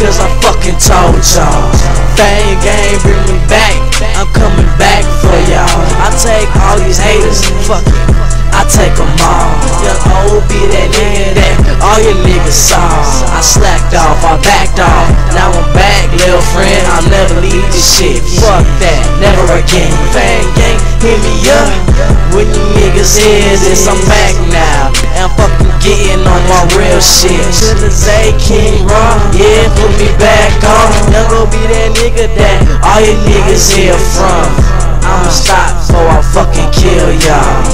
Cause I fucking told y'all. Fame game bring me back. I'm coming back for y'all. I take all these haters, fuck it. I take them all. Young old be that nigga that all your niggas saw. I slacked off, I backed off. Now I'm back, little friend. I'll never leave this shit. Fuck that, never again. Fame gang, hit me up. When you niggas hear this, I'm back now. And I'm fucking getting on my real shit. To the Z King Raw, yeah, put me back on. Never be that nigga that all your niggas hear from. I'ma stop before I fucking kill y'all.